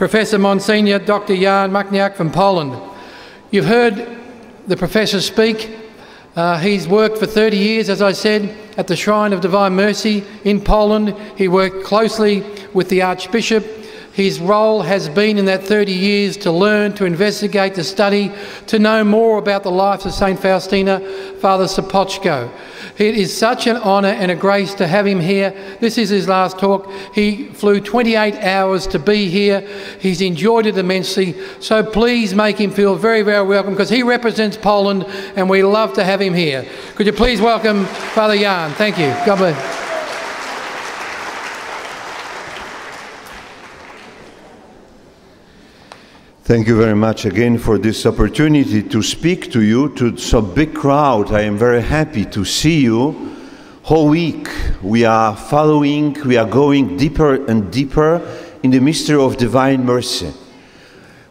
Professor Monsignor Dr. Jan Machniak from Poland. You've heard the professor speak. Uh, he's worked for 30 years, as I said, at the Shrine of Divine Mercy in Poland. He worked closely with the Archbishop his role has been in that 30 years to learn, to investigate, to study, to know more about the life of St. Faustina, Father Sopoćko. It is such an honour and a grace to have him here. This is his last talk. He flew 28 hours to be here. He's enjoyed it immensely. So please make him feel very, very welcome because he represents Poland and we love to have him here. Could you please welcome Father Jan? Thank you. God bless. Thank you very much again for this opportunity to speak to you, to so big crowd. I am very happy to see you. Whole week we are following, we are going deeper and deeper in the mystery of divine mercy.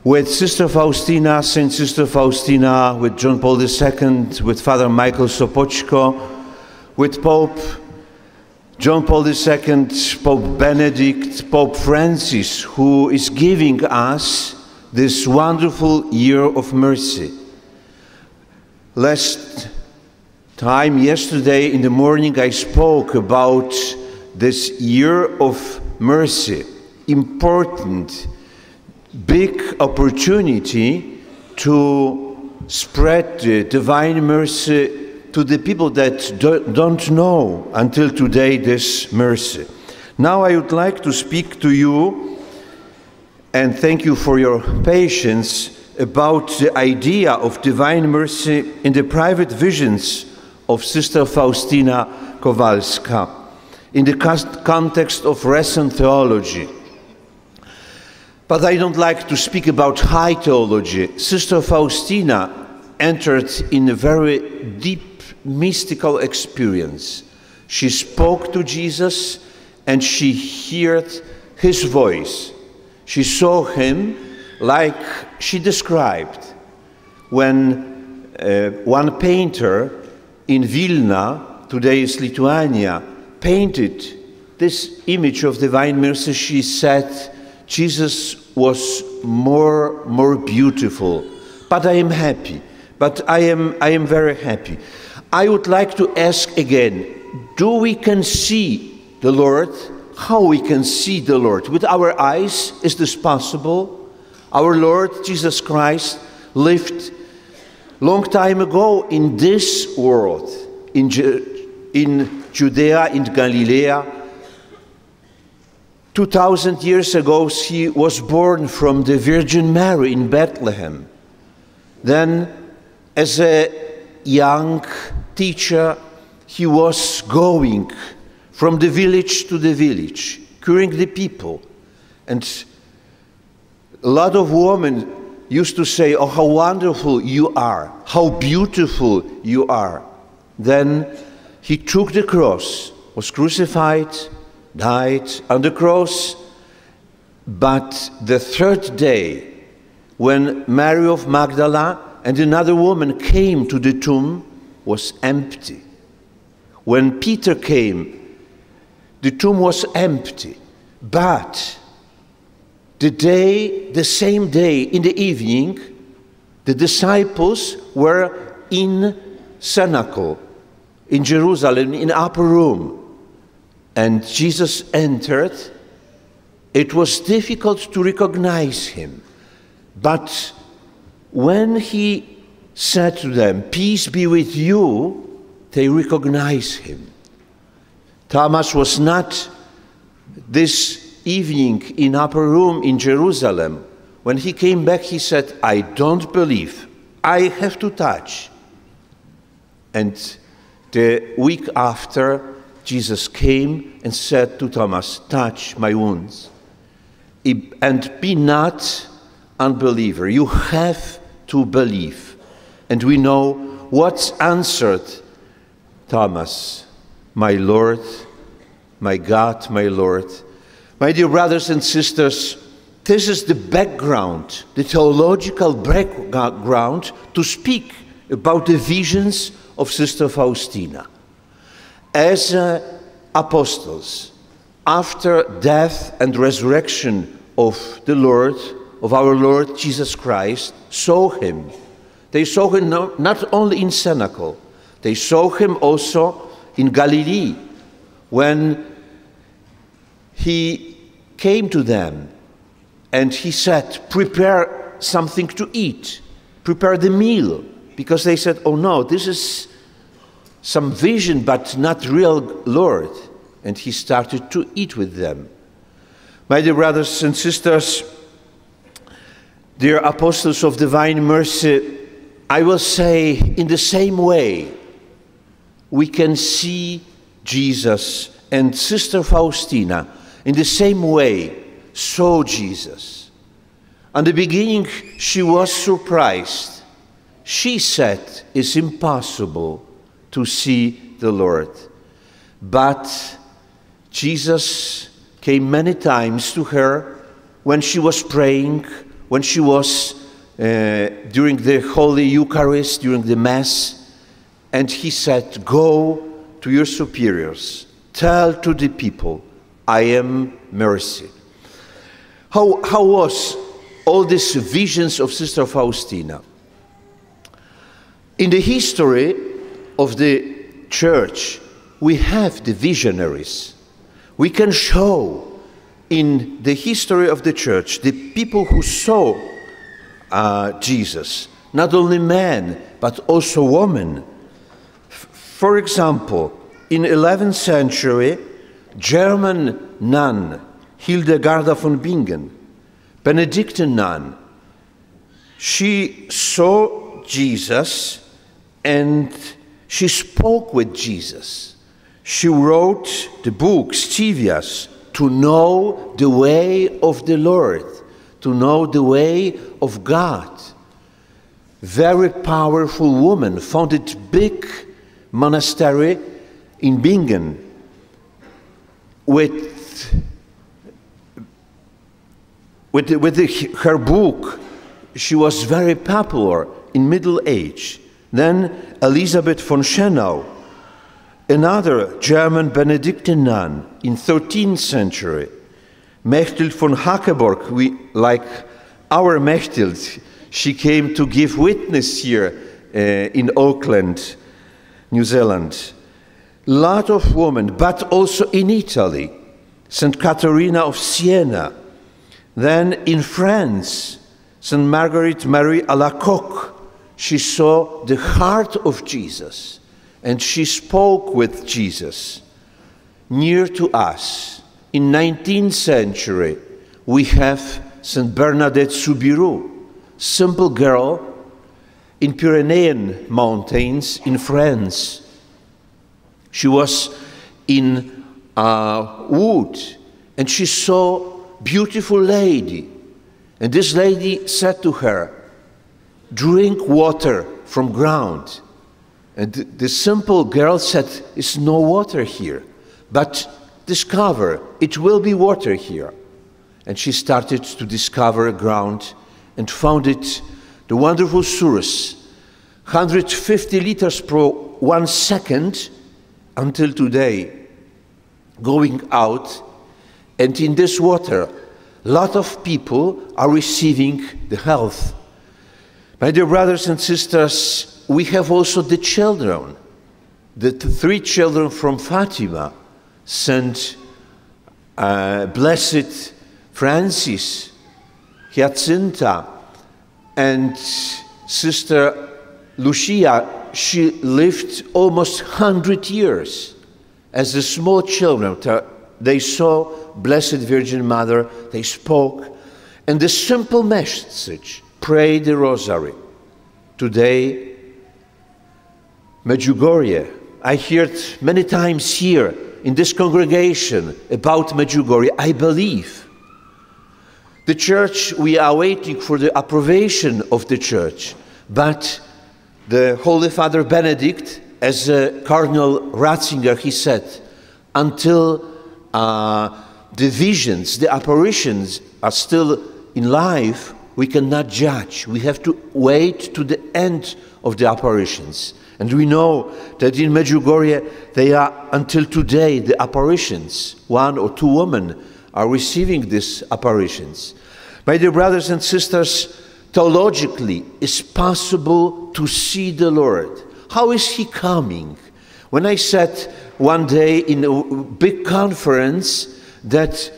With Sister Faustina, Saint Sister Faustina, with John Paul II, with Father Michael Sopoćko, with Pope John Paul II, Pope Benedict, Pope Francis, who is giving us this wonderful year of mercy. Last time, yesterday in the morning, I spoke about this year of mercy, important, big opportunity to spread the divine mercy to the people that don't know until today this mercy. Now I would like to speak to you and thank you for your patience about the idea of divine mercy in the private visions of Sister Faustina Kowalska in the context of recent theology. But I don't like to speak about high theology. Sister Faustina entered in a very deep mystical experience. She spoke to Jesus and she heard his voice she saw him like she described when uh, one painter in Vilna, today is Lithuania, painted this image of divine mercy. She said, Jesus was more, more beautiful. But I am happy. But I am, I am very happy. I would like to ask again, do we can see the Lord how we can see the Lord. With our eyes, is this possible? Our Lord Jesus Christ lived long time ago in this world, in, Ju in Judea, in Galilee. 2000 years ago, he was born from the Virgin Mary in Bethlehem. Then, as a young teacher, he was going from the village to the village, curing the people. And a lot of women used to say, Oh, how wonderful you are, how beautiful you are. Then he took the cross, was crucified, died on the cross. But the third day, when Mary of Magdala and another woman came to the tomb, was empty. When Peter came the tomb was empty. But the day, the same day, in the evening, the disciples were in cenacle in Jerusalem, in upper room. And Jesus entered. It was difficult to recognize him. But when he said to them, Peace be with you, they recognized him. Thomas was not this evening in upper room in Jerusalem. When he came back, he said, I don't believe. I have to touch. And the week after, Jesus came and said to Thomas, Touch my wounds. And be not unbeliever. You have to believe. And we know what's answered Thomas my Lord, my God, my Lord. My dear brothers and sisters, this is the background, the theological background to speak about the visions of Sister Faustina. As uh, apostles, after death and resurrection of the Lord, of our Lord Jesus Christ, saw him. They saw him not only in Cenacle, they saw him also in Galilee when he came to them and he said, Prepare something to eat, prepare the meal. Because they said, Oh no, this is some vision, but not real Lord. And he started to eat with them. My dear brothers and sisters, dear apostles of divine mercy, I will say in the same way, we can see Jesus and Sister Faustina in the same way saw Jesus. In the beginning, she was surprised. She said, It's impossible to see the Lord. But Jesus came many times to her when she was praying, when she was uh, during the Holy Eucharist, during the Mass, and he said, Go to your superiors, tell to the people, I am mercy. How, how was all these visions of Sister Faustina? In the history of the church, we have the visionaries. We can show in the history of the church the people who saw uh, Jesus, not only men, but also women. For example, in 11th century, German nun Hildegarda von Bingen, Benedictine nun. She saw Jesus and she spoke with Jesus. She wrote the book, Scivias, to know the way of the Lord, to know the way of God. Very powerful woman, founded big monastery in Bingen with with, with the, her book, she was very popular in middle age. Then Elisabeth von Schönau, another German Benedictine nun in 13th century. Mechthild von Hackeborn, we, like our Mechthild, she came to give witness here uh, in Auckland, New Zealand. Lot of women, but also in Italy, St. Caterina of Siena, then in France, St. Marguerite Marie Alacoque, she saw the heart of Jesus and she spoke with Jesus near to us. In 19th century, we have St. Bernadette Soubirous, simple girl in Pyrenean mountains in France. She was in a wood and she saw beautiful lady. And this lady said to her, Drink water from ground. And the simple girl said, It's no water here, but discover it will be water here. And she started to discover ground and found it the wonderful source 150 liters per one second until today, going out. And in this water, a lot of people are receiving the health. My dear brothers and sisters, we have also the children, the three children from Fatima, Saint uh, Blessed Francis, Jacinta, and Sister Lucia. She lived almost 100 years as a small children. They saw Blessed Virgin Mother, they spoke, and the simple message pray the Rosary. Today, Medjugorje, I heard many times here in this congregation about Medjugorje. I believe. The church, we are waiting for the approbation of the church, but the Holy Father Benedict, as uh, Cardinal Ratzinger, he said, until uh, the visions, the apparitions are still in life, we cannot judge. We have to wait to the end of the apparitions. And we know that in Medjugorje, they are until today the apparitions. One or two women are are receiving these apparitions. My dear brothers and sisters, theologically, it's possible to see the Lord. How is He coming? When I said one day in a big conference that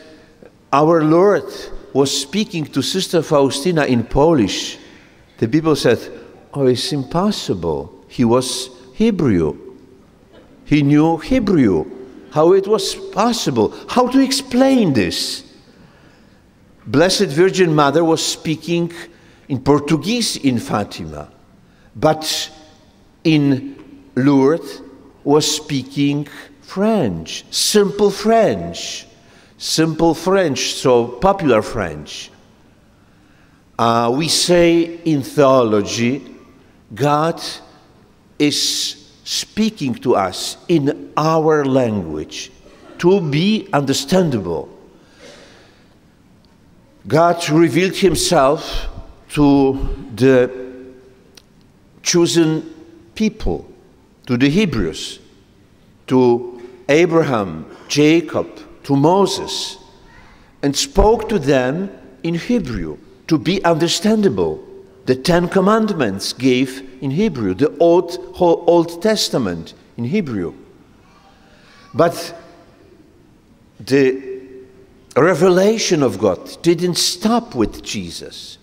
our Lord was speaking to Sister Faustina in Polish, the people said, Oh, it's impossible. He was Hebrew. He knew Hebrew. How it was possible. How to explain this? Blessed Virgin Mother was speaking in Portuguese in Fatima, but in Lourdes was speaking French, simple French, simple French, so popular French. Uh, we say in theology, God is speaking to us in our language to be understandable. God revealed himself to the chosen people, to the Hebrews, to Abraham, Jacob, to Moses, and spoke to them in Hebrew to be understandable. The Ten Commandments gave in Hebrew, the Old, Old Testament in Hebrew. But the revelation of God didn't stop with Jesus.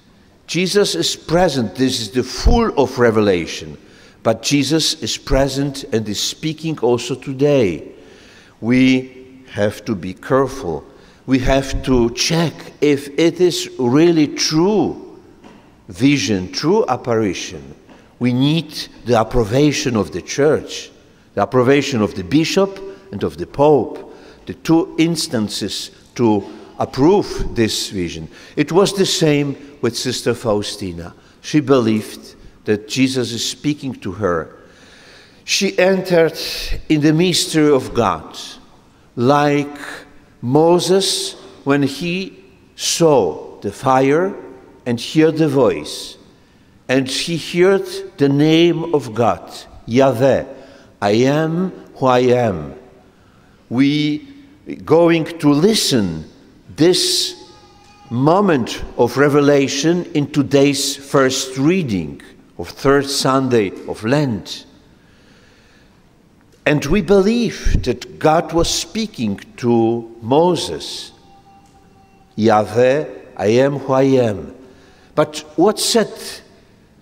Jesus is present. This is the full of revelation. But Jesus is present and is speaking also today. We have to be careful. We have to check if it is really true vision, true apparition. We need the approbation of the church, the approbation of the bishop and of the pope, the two instances to approve this vision. It was the same with Sister Faustina. She believed that Jesus is speaking to her. She entered in the mystery of God, like Moses when he saw the fire and heard the voice, and he heard the name of God, Yahweh, I am who I am. We going to listen this moment of revelation in today's first reading of third Sunday of Lent. And we believe that God was speaking to Moses, Yahweh, I am who I am. But what said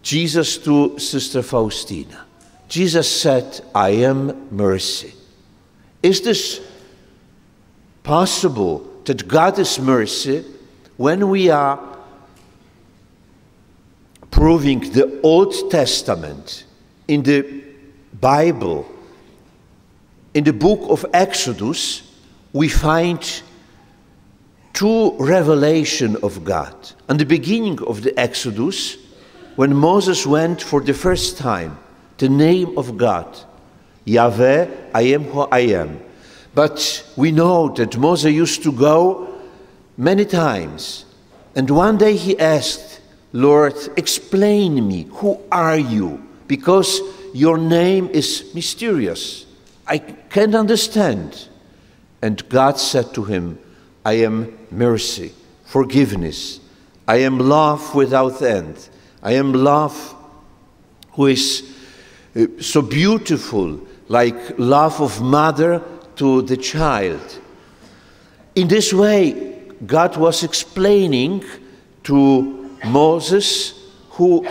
Jesus to Sister Faustina? Jesus said, I am mercy. Is this possible that God is mercy when we are proving the Old Testament in the Bible, in the book of Exodus, we find two revelation of God. And the beginning of the Exodus, when Moses went for the first time, the name of God, Yahweh, I am who I am. But we know that Moses used to go many times. And one day he asked, Lord, explain me, who are you? Because your name is mysterious. I can't understand. And God said to him, I am mercy, forgiveness. I am love without end. I am love who is uh, so beautiful, like love of mother to the child. In this way, God was explaining to Moses who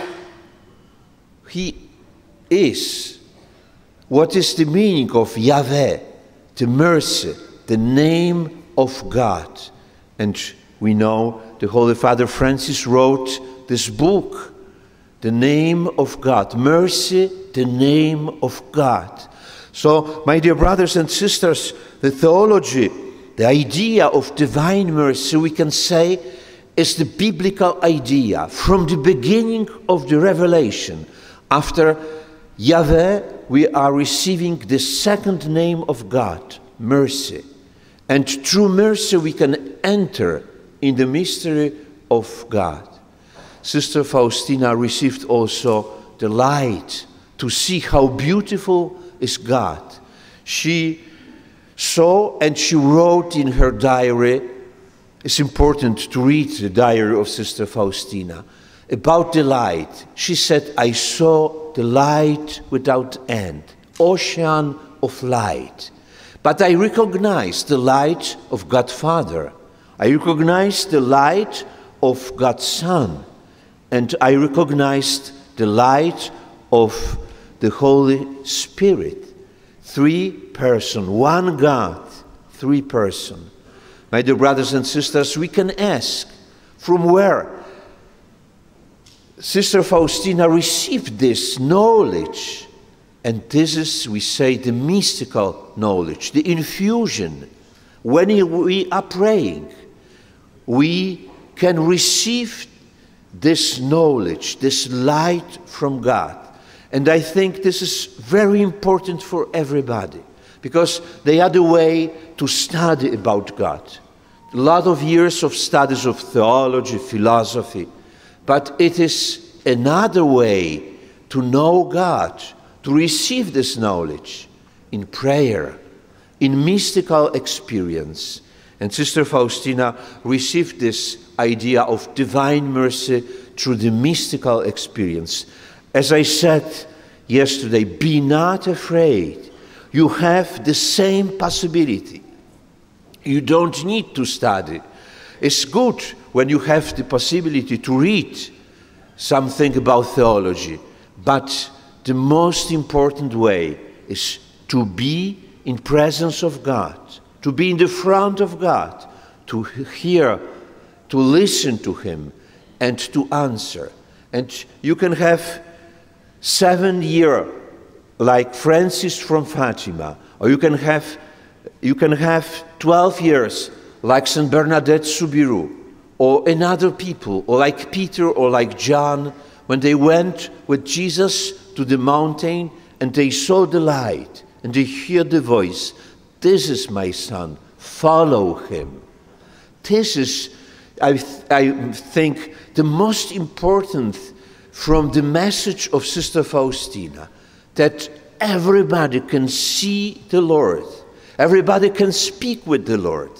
he is. What is the meaning of Yahweh, the mercy, the name of God? And we know the Holy Father Francis wrote this book, The Name of God. Mercy, the name of God. So, my dear brothers and sisters, the theology, the idea of divine mercy, we can say, is the biblical idea from the beginning of the revelation. After Yahweh, we are receiving the second name of God, mercy. And through mercy, we can enter in the mystery of God. Sister Faustina received also the light to see how beautiful is God. She saw and she wrote in her diary it's important to read the diary of Sister Faustina about the light. She said, I saw the light without end, ocean of light. But I recognized the light of God Father. I recognized the light of God's Son. And I recognized the light of the Holy Spirit. Three person, one God, three person. My dear brothers and sisters, we can ask from where Sister Faustina received this knowledge. And this is, we say, the mystical knowledge, the infusion. When we are praying, we can receive this knowledge, this light from God. And I think this is very important for everybody because they are the way to study about God. A lot of years of studies of theology, philosophy, but it is another way to know God, to receive this knowledge in prayer, in mystical experience. And Sister Faustina received this idea of divine mercy through the mystical experience. As I said yesterday, be not afraid. You have the same possibility. You don't need to study. It's good when you have the possibility to read something about theology, but the most important way is to be in presence of God, to be in the front of God, to hear, to listen to Him, and to answer. And you can have seven year like Francis from Fatima, or you can have you can have 12 years like Saint Bernadette Soubirous, or another people, or like Peter or like John, when they went with Jesus to the mountain and they saw the light and they heard the voice, This is my son, follow him. This is, I, I think, the most important from the message of Sister Faustina that everybody can see the Lord, everybody can speak with the Lord,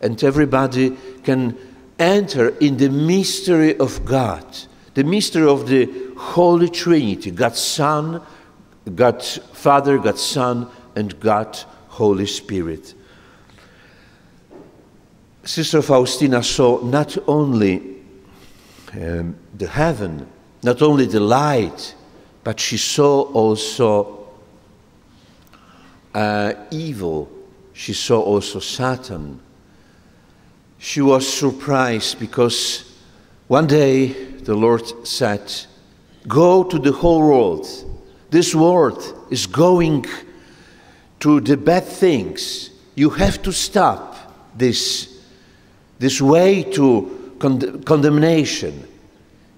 and everybody can enter in the mystery of God, the mystery of the Holy Trinity God's Son, God Father, God Son, and God Holy Spirit. Sister Faustina saw not only um, the heaven, not only the light, but she saw also uh, evil. She saw also Satan she was surprised because one day the Lord said, Go to the whole world. This world is going to the bad things. You have to stop this, this way to con condemnation.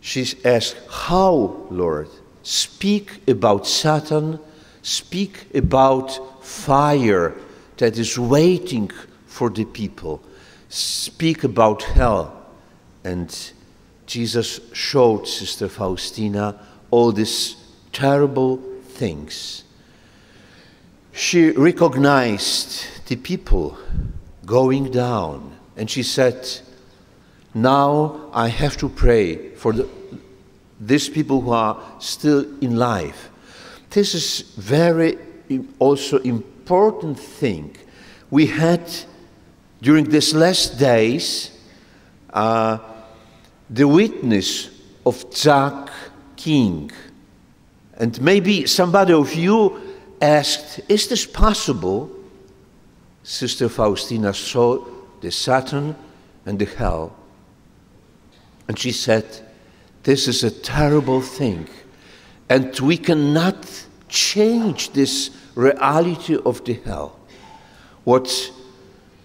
She asked, How, Lord? Speak about Satan, speak about fire that is waiting for the people speak about hell. And Jesus showed Sister Faustina all these terrible things. She recognized the people going down and she said, Now I have to pray for the, these people who are still in life. This is very also important thing. We had during these last days, uh, the witness of Jack King. And maybe somebody of you asked, Is this possible? Sister Faustina saw the Satan and the hell. And she said, This is a terrible thing. And we cannot change this reality of the hell. What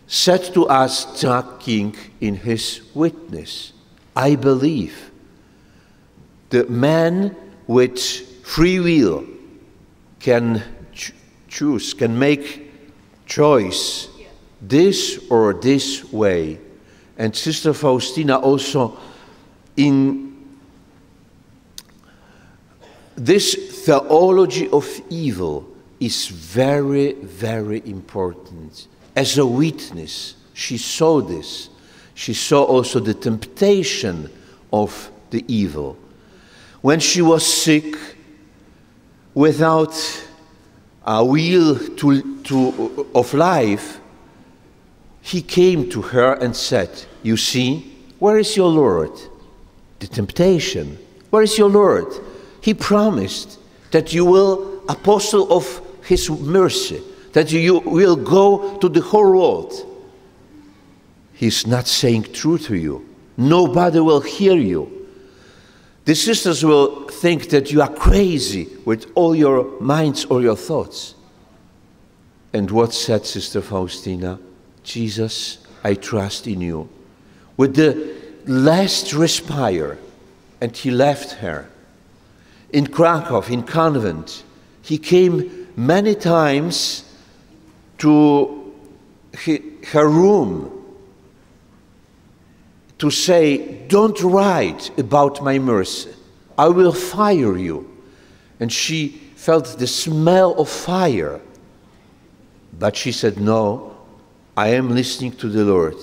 said to us Jack King in his witness, I believe the man with free will can ch choose, can make choice this or this way. And Sister Faustina also in this theology of evil is very, very important as a witness. She saw this. She saw also the temptation of the evil. When she was sick, without a will to, to, of life, he came to her and said, You see, where is your Lord? The temptation. Where is your Lord? He promised that you will, apostle of his mercy, that you will go to the whole world. He's not saying true to you. Nobody will hear you. The sisters will think that you are crazy with all your minds or your thoughts. And what said Sister Faustina? Jesus, I trust in you. With the last respire, and he left her. In Krakow, in convent, he came many times to her room to say, Don't write about my mercy, I will fire you. And she felt the smell of fire. But she said, No, I am listening to the Lord.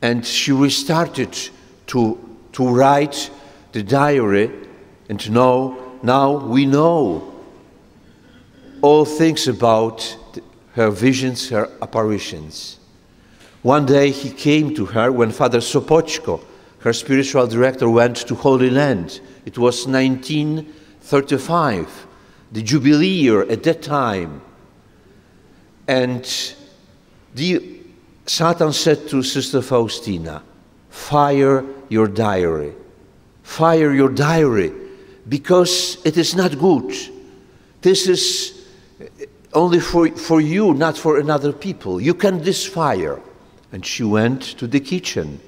And she restarted to, to write the diary, and now, now we know all things about her visions, her apparitions. One day he came to her when Father Sopoćko, her spiritual director, went to Holy Land. It was 1935, the Jubilee year at that time. And the, Satan said to Sister Faustina, Fire your diary. Fire your diary because it is not good. This is only for, for you, not for another people. You can this fire. And she went to the kitchen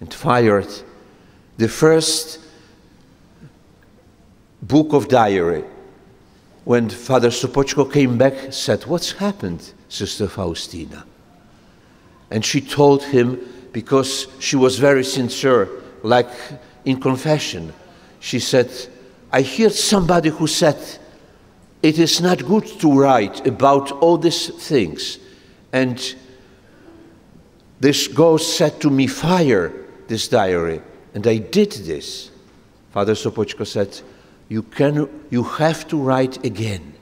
and fired the first book of diary. When Father Sopoćko came back, said, What's happened, Sister Faustina? And she told him, because she was very sincere, like in confession, she said, I heard somebody who said, It is not good to write about all these things. And this ghost said to me, Fire this diary. And I did this. Father Sopoćko said, you, can, you have to write again.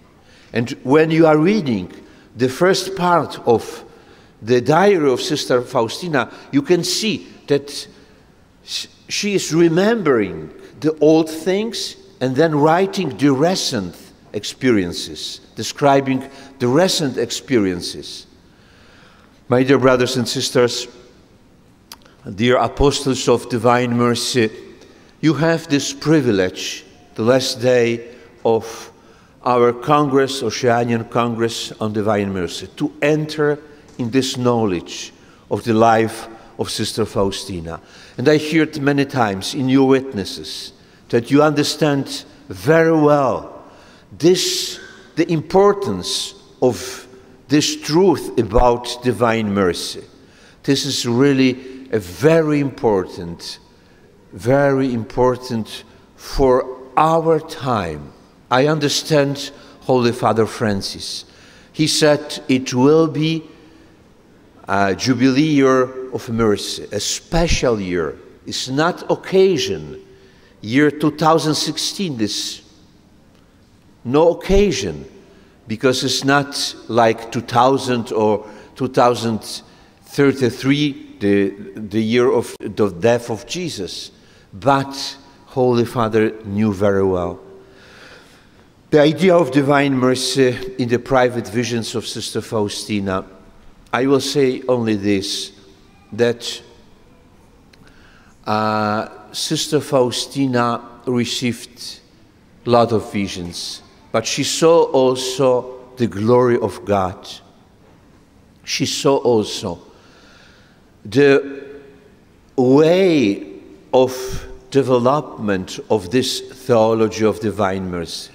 And when you are reading the first part of the diary of Sister Faustina, you can see that she is remembering the old things and then writing the recent experiences, describing the recent experiences. My dear brothers and sisters, dear apostles of divine mercy, you have this privilege, the last day of our Congress, Oceanian Congress on Divine Mercy, to enter in this knowledge of the life of Sister Faustina. And I hear it many times in your witnesses that you understand very well this, the importance of this truth about divine mercy. This is really a very important, very important for our time. I understand Holy Father Francis. He said it will be a jubilee year of mercy, a special year. It's not occasion. Year 2016 is no occasion because it's not like 2000 or 2033, the, the year of the death of Jesus. But Holy Father knew very well. The idea of divine mercy in the private visions of Sister Faustina, I will say only this that uh, Sister Faustina received a lot of visions but she saw also the glory of God. She saw also the way of development of this theology of divine mercy.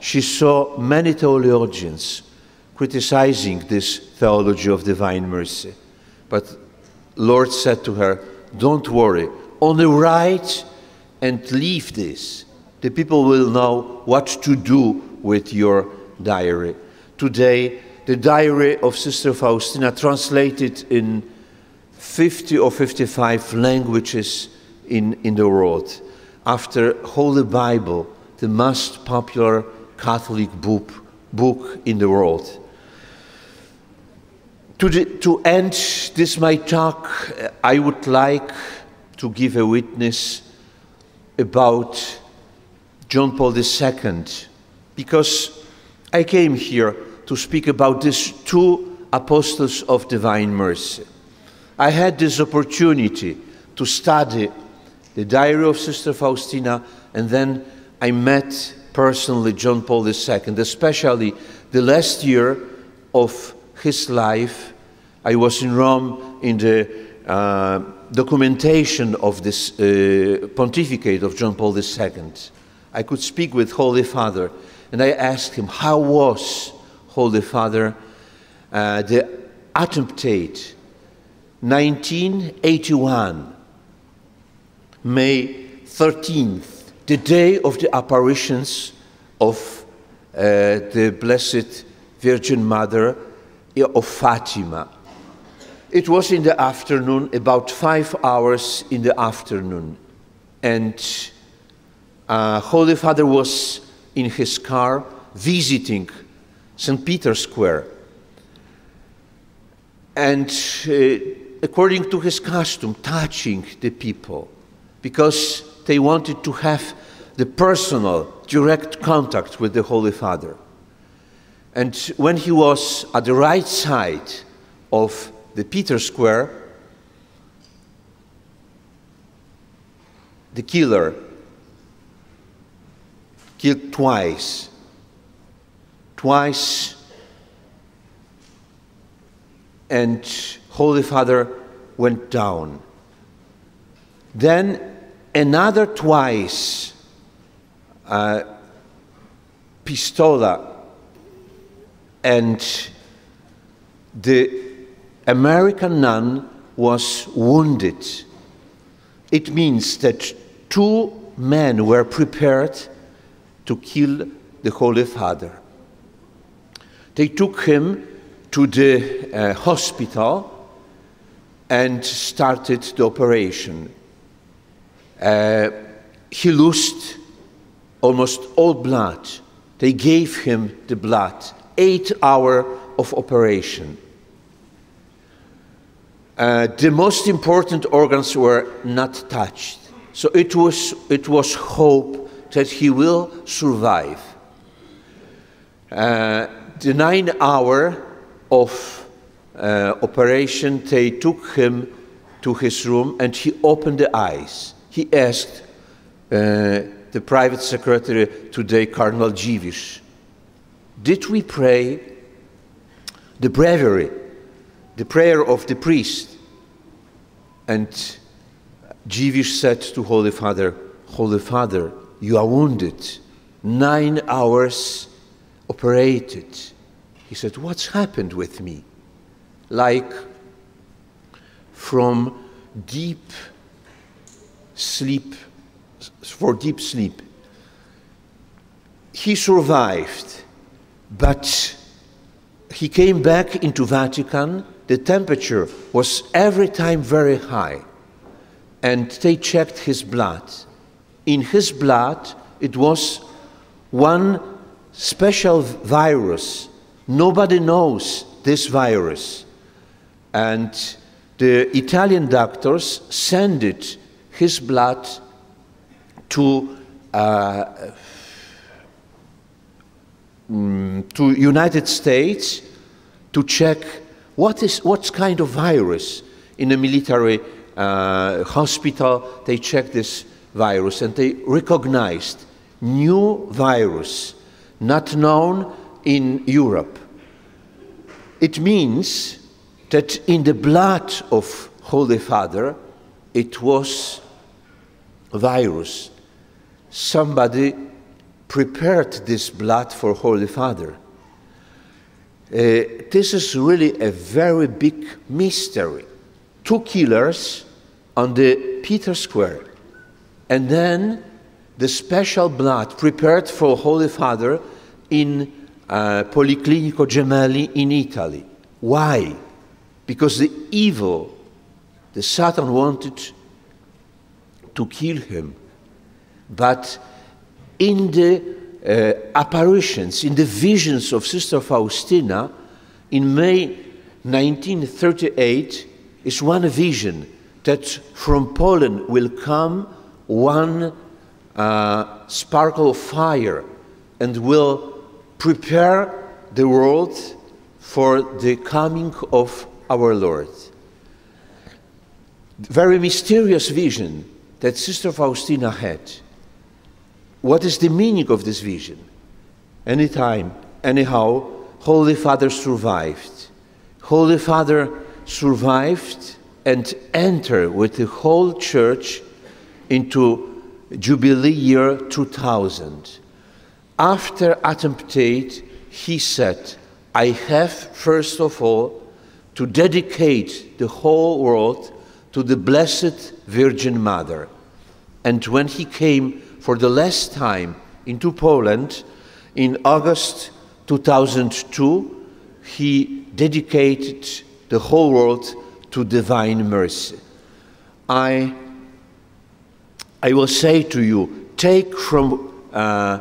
She saw many theologians criticizing this theology of divine mercy. But Lord said to her, Don't worry, only write and leave this. The people will know what to do with your diary. Today, the diary of Sister Faustina, translated in 50 or 55 languages in, in the world. After Holy Bible, the most popular Catholic book, book in the world. To, the, to end this my talk, I would like to give a witness about John Paul II, because I came here to speak about these two apostles of divine mercy. I had this opportunity to study the diary of Sister Faustina, and then I met personally John Paul II, especially the last year of his life. I was in Rome in the uh, documentation of this uh, pontificate of John Paul II. I could speak with Holy Father, and I asked him, How was Holy Father uh, the attemptate 1981, May 13th, the day of the apparitions of uh, the Blessed Virgin Mother of Fatima. It was in the afternoon, about five hours in the afternoon, and uh, Holy Father was in his car visiting St. Peter's Square. And uh, according to his custom, touching the people because they wanted to have the personal, direct contact with the Holy Father. And when he was at the right side of the Peter Square, the killer killed twice. Twice. And Holy Father went down. Then another twice, uh, Pistola and the American nun was wounded. It means that two men were prepared to kill the Holy Father. They took him to the uh, hospital and started the operation. Uh, he lost almost all blood. They gave him the blood. Eight hour of operation. Uh, the most important organs were not touched. So it was, it was hope that he will survive. Uh, the nine hour of uh, operation, they took him to his room and he opened the eyes. He asked uh, the private secretary today, Cardinal Dziwisz, did we pray the breviary, the prayer of the priest? And Dziwisz said to Holy Father, Holy Father, you are wounded. Nine hours operated. He said, What's happened with me? like from deep sleep, for deep sleep. He survived, but he came back into Vatican. The temperature was every time very high, and they checked his blood. In his blood, it was one special virus. Nobody knows this virus. And the Italian doctors sent his blood to uh, mm, to United States to check what is what kind of virus in a military uh, hospital. They checked this virus and they recognized new virus not known in Europe. It means that in the blood of Holy Father, it was virus. Somebody prepared this blood for Holy Father. Uh, this is really a very big mystery. Two killers on the Peter Square, and then the special blood prepared for Holy Father in uh, Policlinico Gemelli in Italy. Why? because the evil The Satan wanted to kill him. But in the uh, apparitions, in the visions of Sister Faustina, in May 1938, is one vision that from Poland will come one uh, sparkle of fire and will prepare the world for the coming of our Lord. Very mysterious vision that Sister Faustina had. What is the meaning of this vision? Anytime, anyhow, Holy Father survived. Holy Father survived and entered with the whole church into Jubilee year 2000. After attemptate, he said, I have first of all to dedicate the whole world to the Blessed Virgin Mother. And when he came for the last time into Poland in August 2002, he dedicated the whole world to divine mercy. I, I will say to you, take from, uh,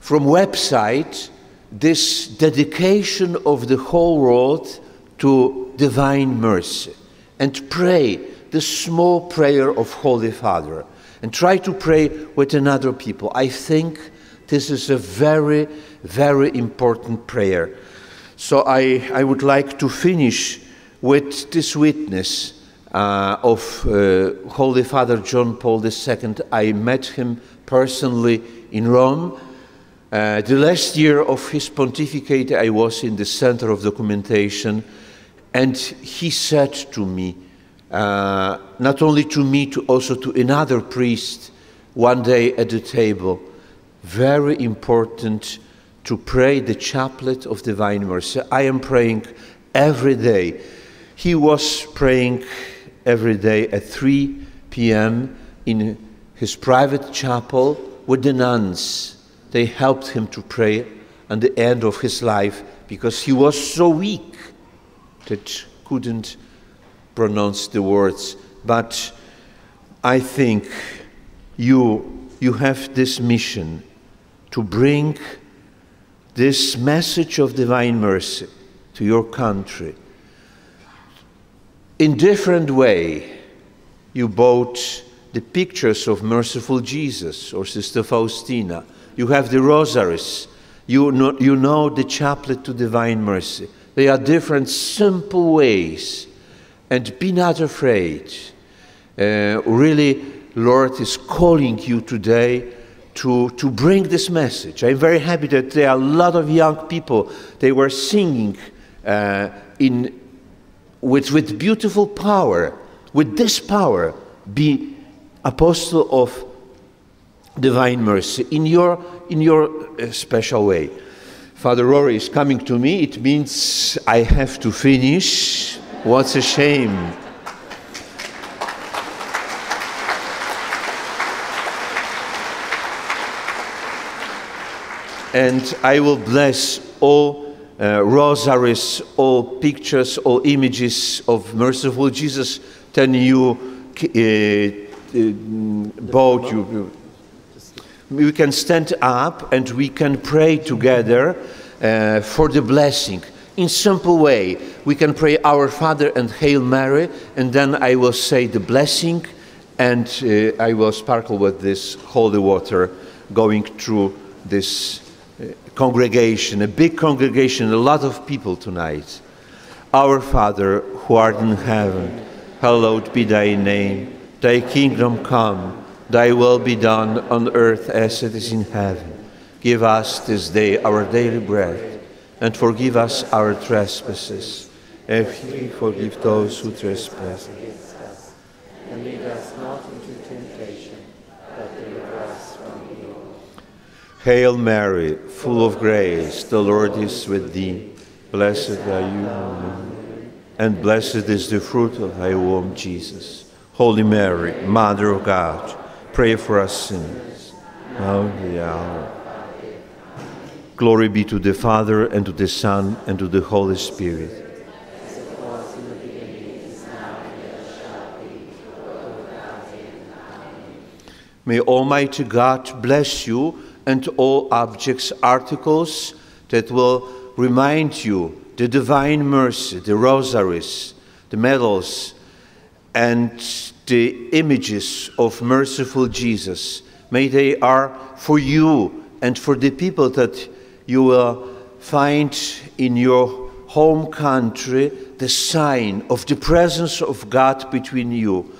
from website this dedication of the whole world to divine mercy and pray the small prayer of Holy Father and try to pray with another people. I think this is a very, very important prayer. So I, I would like to finish with this witness uh, of uh, Holy Father John Paul II. I met him personally in Rome. Uh, the last year of his pontificate, I was in the center of documentation, and he said to me, uh, not only to me, to also to another priest one day at the table. Very important to pray the chaplet of divine mercy. I am praying every day. He was praying every day at 3 p.m. in his private chapel with the nuns. They helped him to pray at the end of his life because he was so weak that couldn't pronounce the words, but I think you, you have this mission to bring this message of divine mercy to your country. In different way, you bought the pictures of merciful Jesus or Sister Faustina. You have the rosaries. You know, you know the chaplet to divine mercy. They are different, simple ways and be not afraid. Uh, really, Lord is calling you today to, to bring this message. I'm very happy that there are a lot of young people. They were singing uh, in, with, with beautiful power. With this power, be apostle of divine mercy in your, in your uh, special way. Father Rory is coming to me. It means I have to finish. What's a shame. And I will bless all uh, rosaries, all pictures, all images of merciful Jesus. Then you uh, uh, you, we can stand up and we can pray together uh, for the blessing in simple way. We can pray Our Father and Hail Mary, and then I will say the blessing, and uh, I will sparkle with this holy water going through this uh, congregation, a big congregation, a lot of people tonight. Our Father, who art in heaven, hallowed be thy name. Thy kingdom come, thy will be done on earth as it is in heaven. Give us this day our daily bread and forgive us our trespasses, as we forgive those who trespass against us. And lead us not into temptation, but deliver us from evil. Hail Mary, full of grace, the Lord is with thee. Blessed are you and blessed is the fruit of thy womb, Jesus. Holy Mary, Mother of God, pray for us sinners, now and the hour Glory be to the Father, and to the Son, and to the Holy Spirit. May Almighty God bless you and all objects, articles that will remind you the divine mercy, the rosaries, the medals, and the images of merciful Jesus. May they are for you and for the people that you will find in your home country the sign of the presence of God between you.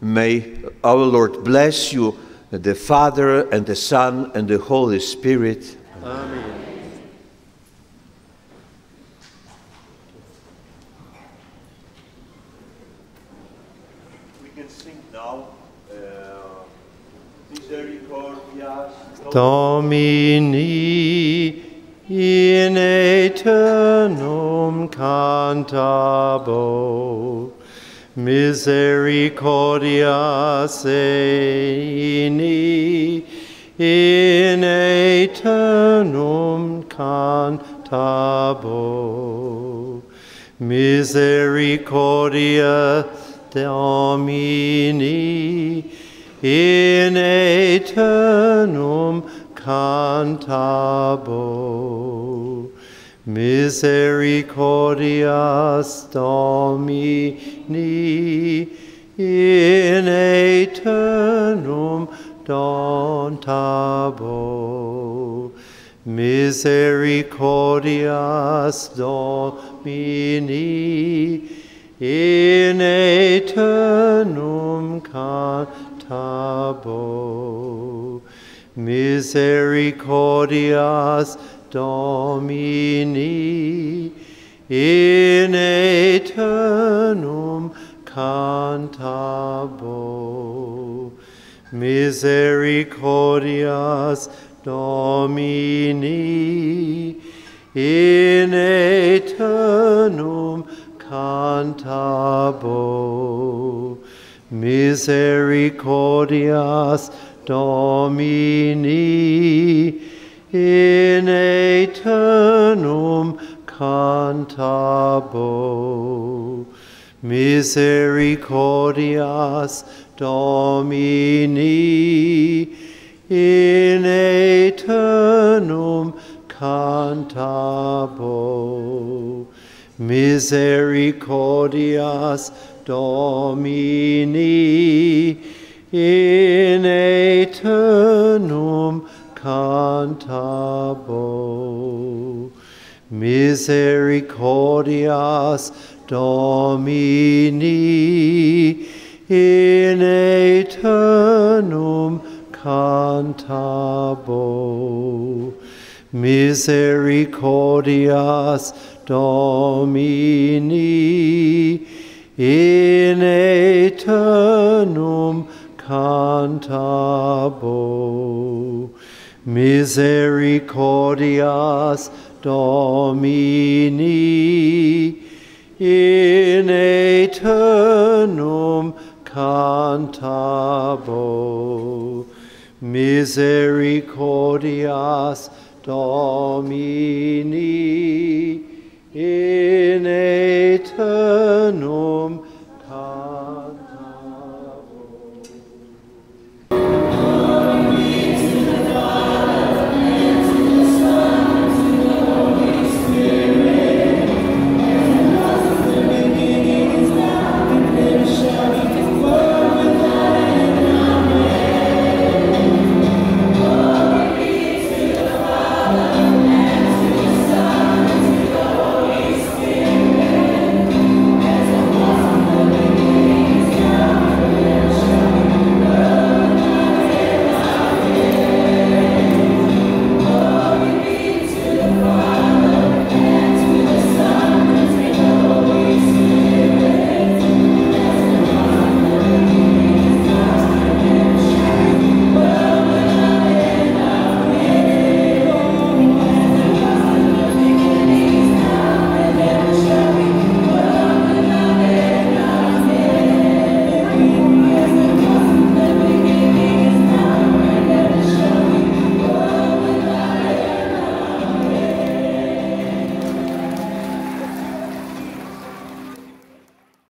May our Lord bless you, the Father and the Son and the Holy Spirit. Amen. We can sing now. Uh, Misericordias Domini in aeternum cantabo misericordias Domini in aeternum cantabo misericordia Domini. In aeternum cantabo misericordias Domini in aeternum cantabo misericordias Domini in aeternum cantabo Misericordias Domini in aeternum cantabo. Misericordias Domini in aeternum cantabo. Misericordias Domini in aeternum cantabo. Misericordias Domini in aeternum cantabo. Misericordias Domini in aeternum cantabo. Misericordias Domini. In aeternum cantabo. Misericordias Domini. In aeternum cantabo misericordias Domini in aeternum cantabo misericordias Domini in aeternum